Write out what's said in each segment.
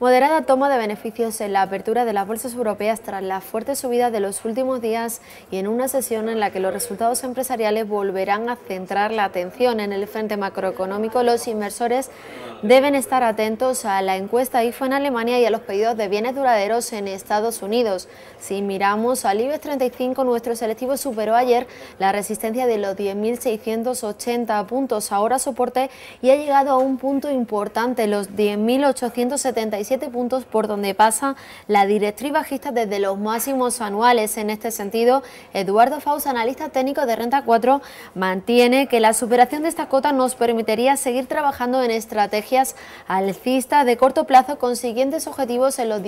Moderada toma de beneficios en la apertura de las bolsas europeas tras la fuerte subida de los últimos días y en una sesión en la que los resultados empresariales volverán a centrar la atención en el frente macroeconómico. Los inversores deben estar atentos a la encuesta IFO en Alemania y a los pedidos de bienes duraderos en Estados Unidos. Si miramos al IBEX 35, nuestro selectivo superó ayer la resistencia de los 10.680 puntos, ahora soporte y ha llegado a un punto importante, los 10.877 puntos por donde pasa la directriz bajista desde los máximos anuales. En este sentido, Eduardo Faus, analista técnico de Renta 4, mantiene que la superación de esta cota nos permitiría seguir trabajando en estrategias alcistas de corto plazo con siguientes objetivos en los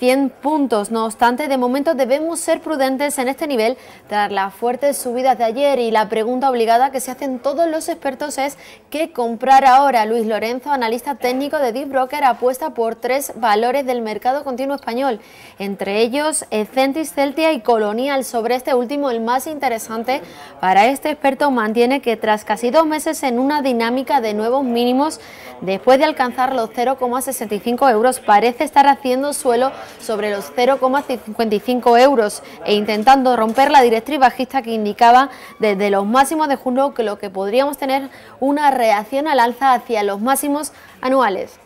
11.100 puntos. No obstante, de momento debemos ser prudentes en este nivel tras las fuertes subidas de ayer y la pregunta obligada que se hacen todos los expertos es ¿qué comprar ahora? Luis Lorenzo, analista técnico de Deep Broker, apuesta por tres valores del mercado continuo español, entre ellos Centis, Celtia y Colonial. Sobre este último, el más interesante para este experto mantiene que tras casi dos meses en una dinámica de nuevos mínimos, después de alcanzar los 0,65 euros, parece estar haciendo suelo sobre los 0,55 euros e intentando romper la directriz bajista que indicaba desde los máximos de junio que lo que podríamos tener una reacción al alza hacia los máximos anuales.